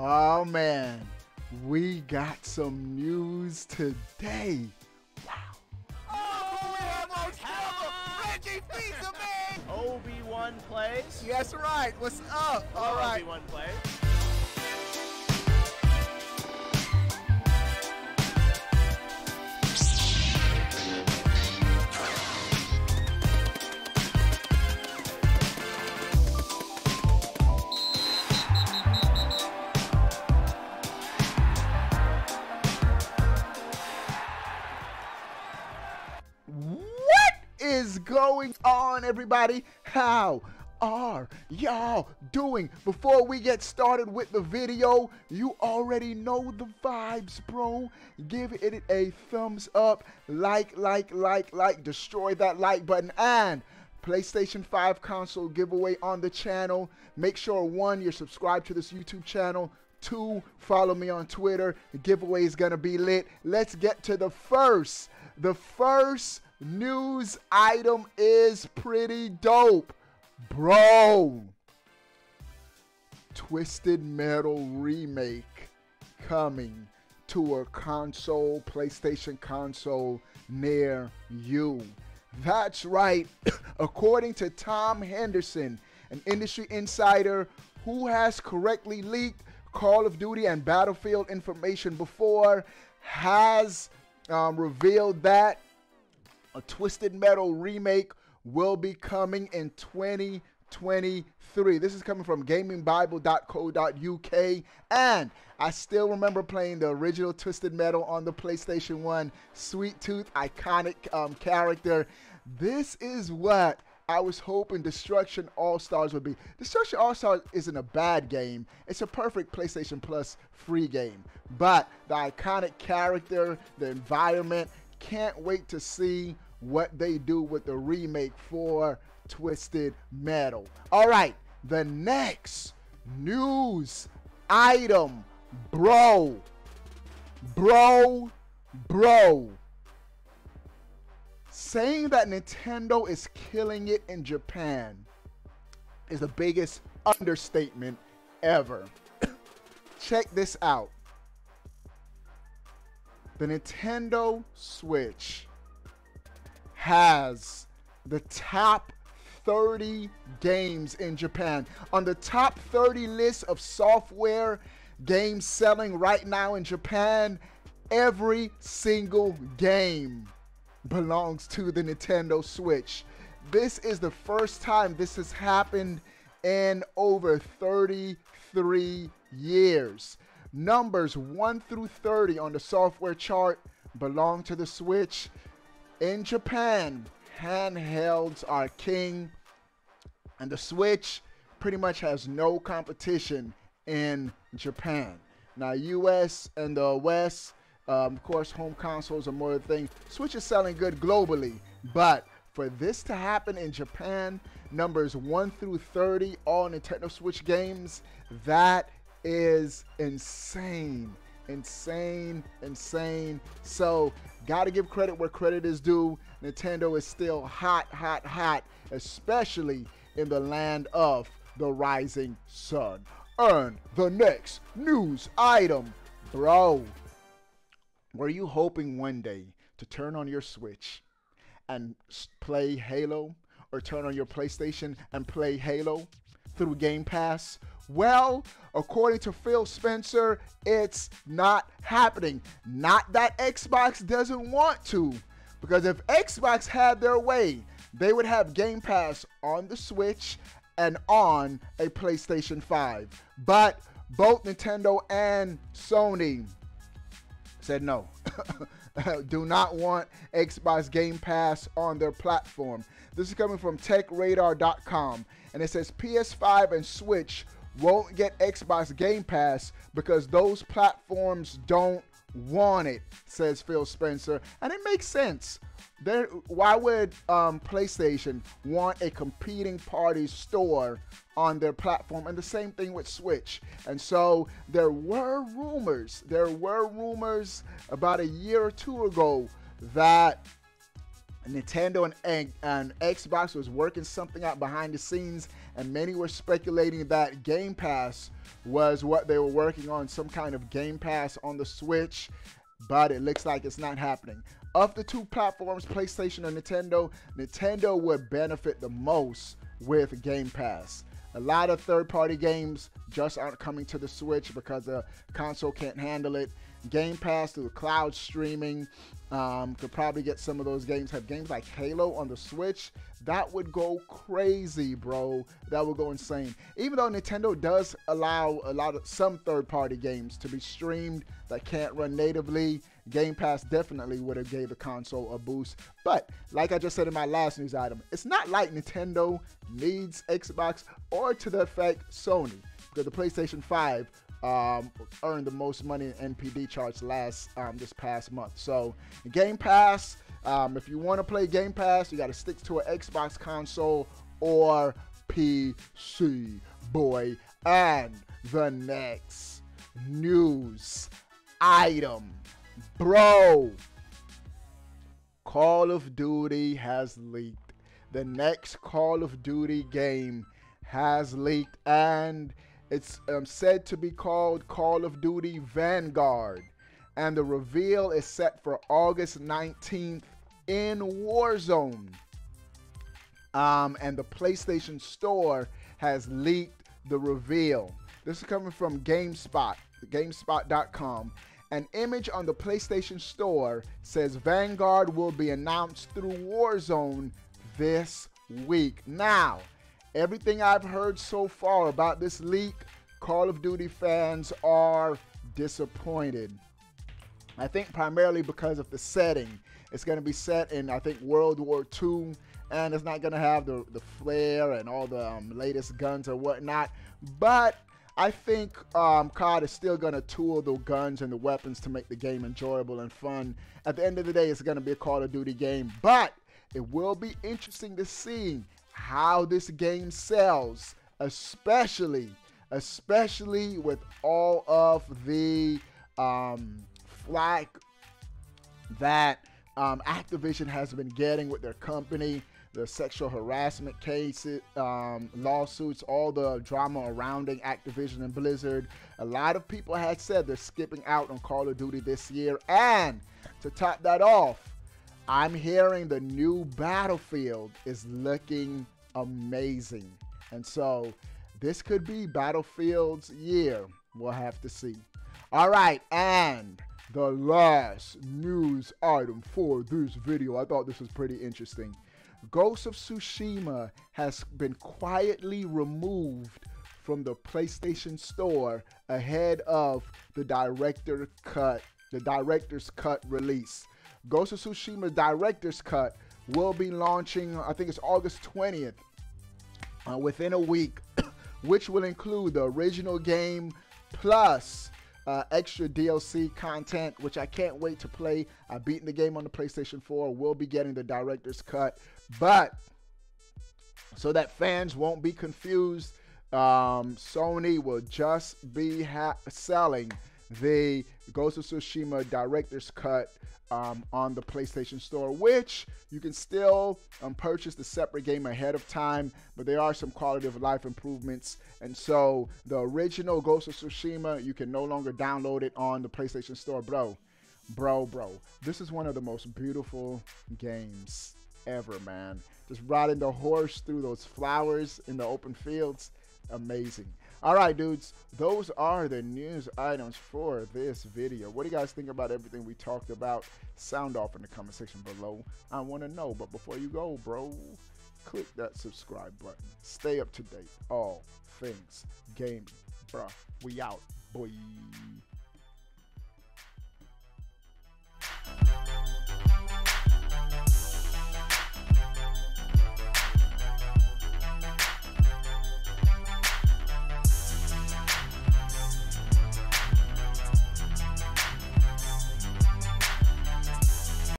Oh man, we got some news today. Wow. Oh, we have most ever Reggie Fils-Aimé. OBE1 plays. Yes, right. What's up? All right. OBE1 plays. Is going on, everybody? How are y'all doing? Before we get started with the video, you already know the vibes, bro. Give it a thumbs up, like, like, like, like, destroy that like button, and PlayStation 5 console giveaway on the channel. Make sure one, you're subscribed to this YouTube channel. Two, follow me on Twitter. The giveaway is gonna be lit. Let's get to the first. The first news item is pretty dope, bro. Twisted Metal remake coming to a console, PlayStation console near you. That's right. According to Tom Henderson, an industry insider who has correctly leaked Call of Duty and Battlefield information before, has um, revealed that a Twisted Metal remake will be coming in 2023. This is coming from gamingbible.co.uk. And I still remember playing the original Twisted Metal on the PlayStation 1. Sweet Tooth, iconic um, character. This is what I was hoping Destruction All Stars would be. Destruction All Stars isn't a bad game, it's a perfect PlayStation Plus free game. But the iconic character, the environment, can't wait to see what they do with the remake for Twisted Metal. All right, the next news item, bro, bro, bro. Saying that Nintendo is killing it in Japan is the biggest understatement ever. Check this out. The Nintendo Switch has the top 30 games in Japan. On the top 30 list of software games selling right now in Japan, every single game belongs to the Nintendo Switch. This is the first time this has happened in over 33 years. Numbers 1 through 30 on the software chart belong to the Switch. In Japan, handhelds are king, and the Switch pretty much has no competition in Japan. Now, US and the West, um, of course, home consoles are more the thing. Switch is selling good globally, but for this to happen in Japan, numbers 1 through 30, all Nintendo Switch games, that is insane. Insane, insane. So, gotta give credit where credit is due. Nintendo is still hot, hot, hot, especially in the land of the rising sun. Earn the next news item, bro. Were you hoping one day to turn on your Switch and play Halo or turn on your PlayStation and play Halo through Game Pass? Well, according to Phil Spencer, it's not happening. Not that Xbox doesn't want to, because if Xbox had their way, they would have Game Pass on the Switch and on a PlayStation 5. But both Nintendo and Sony said no. Do not want Xbox Game Pass on their platform. This is coming from TechRadar.com, and it says PS5 and Switch won't get Xbox Game Pass because those platforms don't want it, says Phil Spencer, and it makes sense. There, why would um, PlayStation want a competing party store on their platform? And the same thing with Switch. And so there were rumors, there were rumors about a year or two ago that Nintendo and, and, Xbox was working something out behind the scenes, and many were speculating that Game Pass was what they were working on, some kind of Game Pass on the Switch, but it looks like it's not happening. Of the two platforms, PlayStation and Nintendo, Nintendo would benefit the most with Game Pass. A lot of third party games just aren't coming to the Switch because the console can't handle it. Game Pass through the cloud streaming um, could probably get some of those games. Have games like Halo on the Switch. That would go crazy, bro. That would go insane. Even though Nintendo does allow a lot of some third-party games to be streamed that can't run natively, Game Pass definitely would have gave the console a boost. But like I just said in my last news item, it's not like Nintendo needs Xbox or to the effect Sony because the PlayStation 5 um, earned the most money in NPD charts last um, this past month. So Game Pass, um, if you want to play Game Pass, you got to stick to an Xbox console or PC, boy. And the next news item, bro. Call of Duty has leaked. The next Call of Duty game has leaked and it's um, said to be called Call of Duty Vanguard, and the reveal is set for August 19th in Warzone. Um, and the PlayStation Store has leaked the reveal. This is coming from GameSpot, GameSpot.com. An image on the PlayStation Store says Vanguard will be announced through Warzone this week. Now, Everything I've heard so far about this leak, Call of Duty fans are disappointed. I think primarily because of the setting. It's going to be set in, I think, World War II, and it's not going to have the, the flare and all the um, latest guns or whatnot. But I think um, COD is still going to tool the guns and the weapons to make the game enjoyable and fun. At the end of the day, it's going to be a Call of Duty game, but it will be interesting to see how this game sells, especially especially with all of the um, flack that um, Activision has been getting with their company, the sexual harassment cases, um, lawsuits, all the drama surrounding Activision and Blizzard. A lot of people had said they're skipping out on Call of Duty this year. And to top that off, I'm hearing the new Battlefield is looking amazing. And so this could be Battlefield's year. We'll have to see. All right, and the last news item for this video. I thought this was pretty interesting. Ghost of Tsushima has been quietly removed from the PlayStation Store ahead of the director cut, the director's cut release. Ghost of Tsushima Director's Cut will be launching, I think it's August 20th, uh, within a week, which will include the original game plus uh, extra DLC content, which I can't wait to play. I've beaten the game on the PlayStation 4. We'll be getting the director's cut. But so that fans won't be confused, um, Sony will just be selling the Ghost of Tsushima director's cut um, on the PlayStation Store, which you can still um, purchase the separate game ahead of time, but there are some quality of life improvements. And so the original Ghost of Tsushima, you can no longer download it on the PlayStation Store, bro. Bro, bro, this is one of the most beautiful games ever, man. Just riding the horse through those flowers in the open fields, amazing. All right, dudes, those are the news items for this video. What do you guys think about everything we talked about? Sound off in the comment section below. I want to know. But before you go, bro, click that subscribe button. Stay up to date. All things gaming. Bruh, we out, boy.